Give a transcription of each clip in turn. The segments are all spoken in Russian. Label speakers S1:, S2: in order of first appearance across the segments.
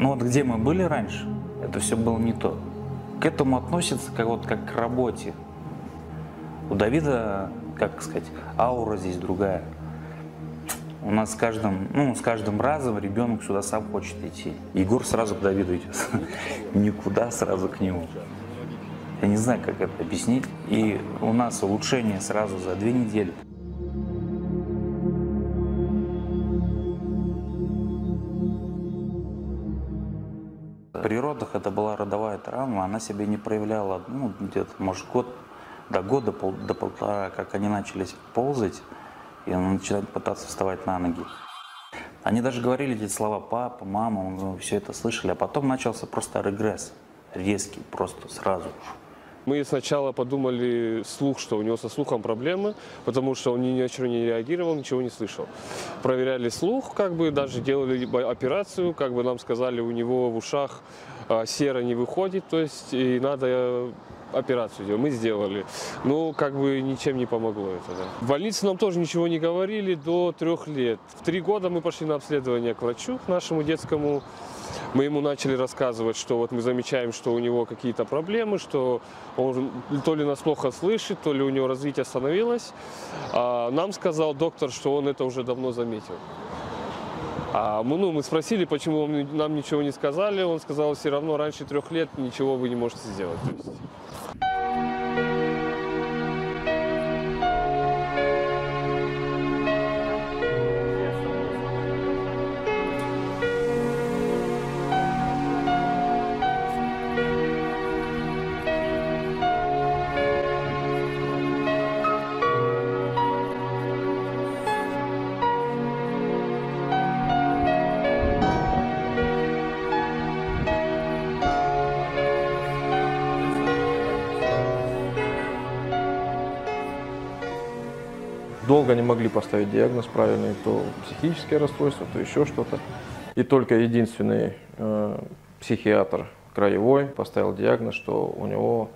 S1: Ну вот где мы были раньше, это все было не то. К этому относится как вот как к работе. У Давида, как сказать, аура здесь другая. У нас с каждым, ну, с каждым разом ребенок сюда сам хочет идти. Егор сразу к Давиду идет. Никуда, сразу к нему. Я не знаю, как это объяснить. И у нас улучшение сразу за две недели. Родах это была родовая травма, она себя не проявляла, ну, где-то, может, год, до года, пол, до полтора, как они начали ползать, и он начинает пытаться вставать на ноги. Они даже говорили эти слова «папа», «мама», мы все это слышали, а потом начался просто регресс, резкий, просто сразу.
S2: Мы сначала подумали слух, что у него со слухом проблемы, потому что он ни на что не реагировал, ничего не слышал. Проверяли слух, как бы даже делали операцию, как бы нам сказали, у него в ушах сера не выходит, то есть и надо операцию делать. Мы сделали. Ну, как бы ничем не помогло это. Да. В больнице нам тоже ничего не говорили до трех лет. В три года мы пошли на обследование к врачу, к нашему детскому. Мы ему начали рассказывать, что вот мы замечаем, что у него какие-то проблемы, что он то ли нас плохо слышит, то ли у него развитие остановилось. А нам сказал доктор, что он это уже давно заметил. А мы, ну, мы спросили, почему нам ничего не сказали. Он сказал, все равно раньше трех лет ничего вы не можете сделать. То есть.
S3: Долго не могли поставить диагноз правильный, то психическое расстройство, то еще что-то. И только единственный э, психиатр краевой поставил диагноз, что у него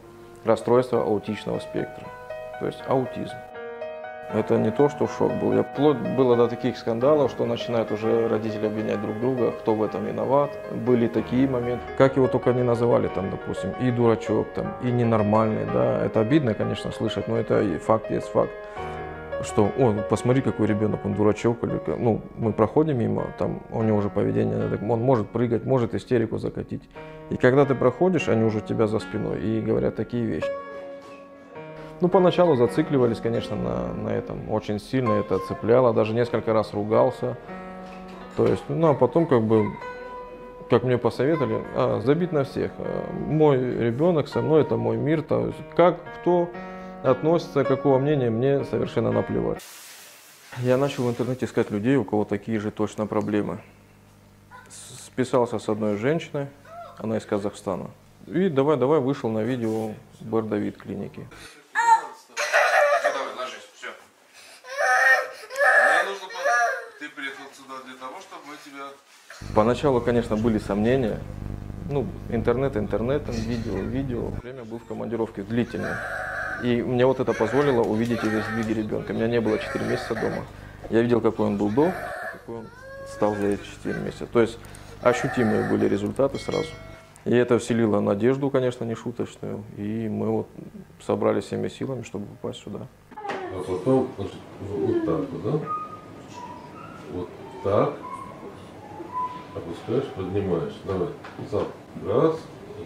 S3: расстройство аутичного спектра, то есть аутизм. Это не то, что шок был. Я вплоть было до таких скандалов, что начинают уже родители обвинять друг друга, кто в этом виноват. Были такие моменты. Как его только не называли, там, допустим, и дурачок, там, и ненормальный, да. Это обидно, конечно, слышать, но это факт есть факт что, о, посмотри, какой ребенок, он дурачок, или, ну, мы проходим мимо, там, у него уже поведение, он может прыгать, может истерику закатить. И когда ты проходишь, они уже тебя за спиной и говорят такие вещи. Ну, поначалу зацикливались, конечно, на, на этом, очень сильно это цепляло, даже несколько раз ругался. То есть, ну, а потом, как бы, как мне посоветовали, а, забить на всех. А, мой ребенок со мной, это мой мир, то есть, как, кто, относится, какого мнения, мне совершенно наплевать. Я начал в интернете искать людей, у кого такие же точно проблемы. Списался с одной женщиной, она из Казахстана. И давай, давай вышел на видео Бардавид клиники. Поначалу, конечно, были сомнения. Ну, интернет интернетом, видео видео. Время был в командировке длительное. И мне вот это позволило увидеть весь сдвиги ребенка. У меня не было 4 месяца дома. Я видел, какой он был до, какой он стал за эти 4 месяца. То есть ощутимые были результаты сразу. И это вселило надежду, конечно, не шуточную. И мы вот собрали всеми силами, чтобы попасть сюда.
S4: А потом значит, вот так вот, да? Вот так. Опускаешь, поднимаешь. Давай. Сам. Раз,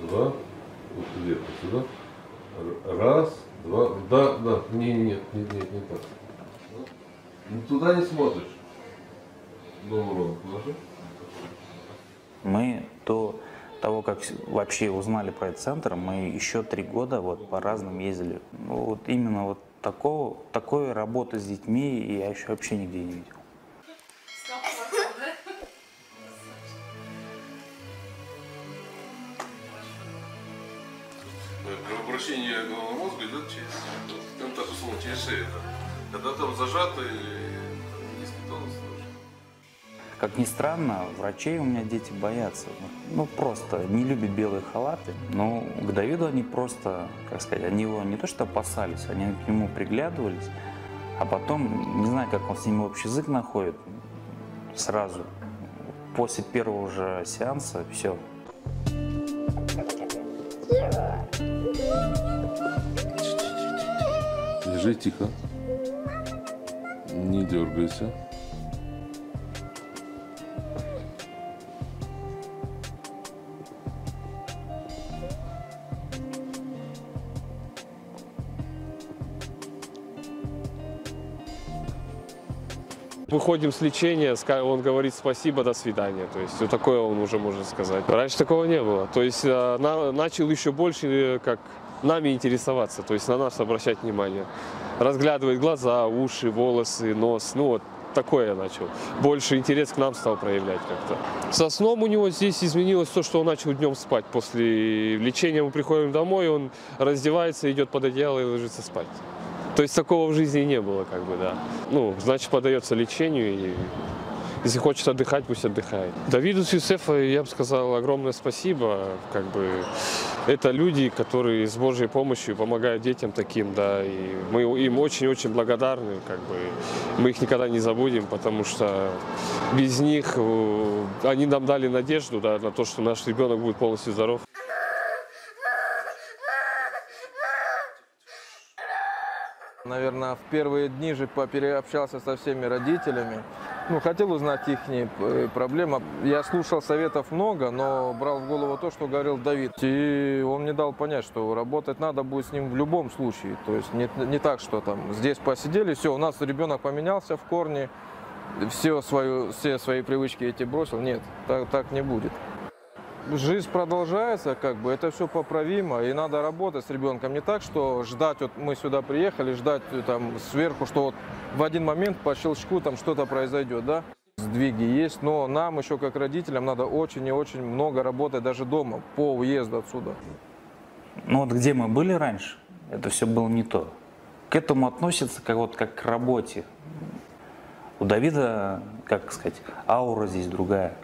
S4: два, вот вверх, сюда. Раз, Два, да, да, не, нет, нет, нет, не так. Ну, туда не смотришь. Дом урон положи.
S1: Мы до того, как вообще узнали про этот центр, мы еще три года вот по разным ездили. Ну, вот именно вот такого, такой работы с детьми я еще вообще нигде не видел.
S4: Мозга идет через, ну, так условно, через шею. Когда там зажато или низкий тонус
S1: Как ни странно, врачей у меня дети боятся. Ну, просто не любят белые халаты. Но к Давиду они просто, как сказать, они его не то что опасались, они к нему приглядывались. А потом, не знаю, как он с ними общий язык находит, сразу после первого же сеанса все.
S4: Лежи тихо. Не дергайся.
S2: Выходим с лечения, он говорит спасибо, до свидания. То есть вот такое он уже может сказать. Раньше такого не было. То есть э, на- начал еще больше э, как нами интересоваться, то есть на нас обращать внимание. Разглядывать глаза, уши, волосы, нос. Ну вот такое я начал. Больше интерес к нам стал проявлять как-то. Со сном у него здесь изменилось то, что он начал днем спать. После лечения мы приходим домой, он раздевается, идет под одеяло и ложится спать. То есть такого в жизни не было, как бы, да. Ну, значит, подается лечению, и если хочет отдыхать, пусть отдыхает. Давиду с я бы сказал, огромное спасибо. Как бы, это люди, которые с Божьей помощью помогают детям таким, да, и мы им очень-очень благодарны, как бы, мы их никогда не забудем, потому что без них э, они нам дали надежду, да, на то, что наш ребенок будет полностью здоров.
S3: Наверное, в первые дни же переобщался со всеми родителями. Ну, хотел узнать их проблемы. Я слушал советов много, но брал в голову то, что говорил Давид. И он мне дал понять, что работать надо будет с ним в любом случае. То есть не, не так, что там здесь посидели, все, у нас ребенок поменялся в корне, все, свою, все свои привычки эти бросил. Нет, так, так не будет. Жизнь продолжается, как бы это все поправимо, и надо работать с ребенком. Не так, что ждать, вот мы сюда приехали, ждать э, там сверху, что вот в один момент по щелчку там что-то произойдет, да. Сдвиги есть, но нам еще как родителям надо очень и очень много работать даже дома по уезду отсюда.
S1: Ну вот где мы были раньше, это все было не то. К этому относятся как вот как к работе. У Давида, как сказать, аура здесь другая.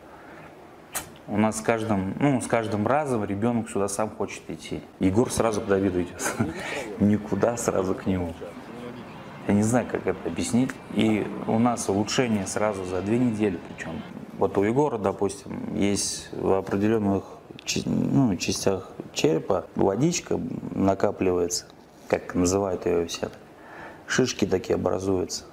S1: У нас с каждым, ну, с каждым разом ребенок сюда сам хочет идти. Егор сразу к Давиду идет. Никуда, сразу к нему. Я не знаю, как это объяснить. И у нас улучшение сразу за две недели причем. Вот у Егора, допустим, есть в определенных ну, частях черепа водичка накапливается, как называют ее все. Шишки такие образуются.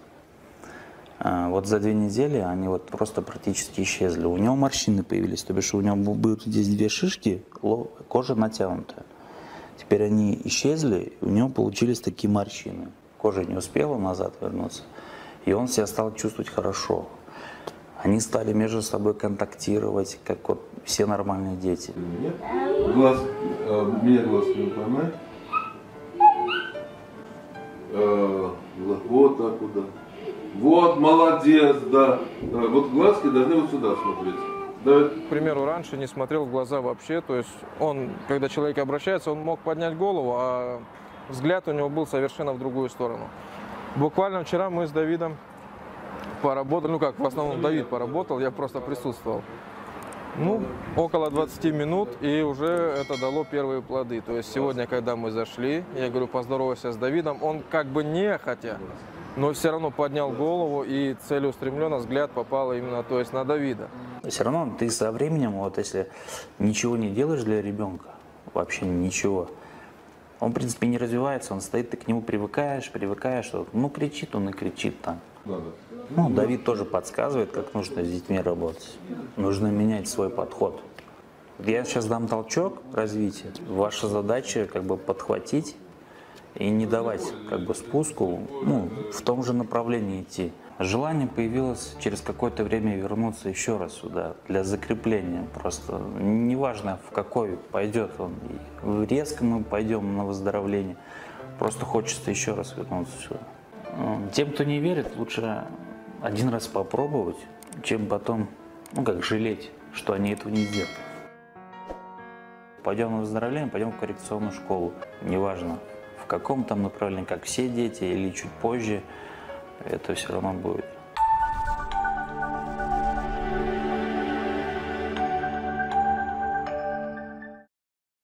S1: А, Вот за две недели они вот просто практически исчезли. У него морщины появились, то бишь у него бу- будут здесь две шишки, кожа натянутая. Теперь они исчезли, у него получились такие морщины. Кожа не успела назад вернуться, и он себя стал чувствовать хорошо. Они стали между собой контактировать, как вот все нормальные дети.
S4: Нет? Глаз, э, меня глазками поймай. Э, гла- вот так вот. Вот, молодец, да. Да, Вот глазки должны вот сюда смотреть. Давид,
S3: К примеру, раньше не смотрел в глаза вообще, то есть он, когда человек обращается, он мог поднять голову, а взгляд у него был совершенно в другую сторону. Буквально вчера мы с Давидом поработали, ну как, в основном Давид поработал, я просто присутствовал. Ну, около 20 минут, и уже это дало первые плоды. То есть сегодня, когда мы зашли, я говорю, поздоровайся с Давидом, он как бы не хотя, но все равно поднял голову, и целеустремленно взгляд попал именно, то есть на Давида.
S1: Все равно ты со временем, вот если ничего не делаешь для ребенка, вообще ничего, он, в принципе, не развивается, он стоит, ты к нему привыкаешь, привыкаешь, что, ну, кричит он и кричит там. Ну, Давид тоже подсказывает, как нужно с детьми работать. Нужно менять свой подход. Я сейчас дам толчок развития. Ваша задача как бы подхватить и не давать как бы спуску, ну, в том же направлении идти. Желание появилось через какое-то время вернуться еще раз сюда для закрепления. Просто неважно в какой пойдет он. Резко мы пойдем на выздоровление. Просто хочется еще раз вернуться сюда. М, Тем, кто не верит, лучше один раз попробовать, чем потом, ну как жалеть, что они этого не сделали. Пойдем на выздоровление, пойдем в коррекционную школу. Неважно, каком там направлении, как все дети или чуть позже, это все равно будет.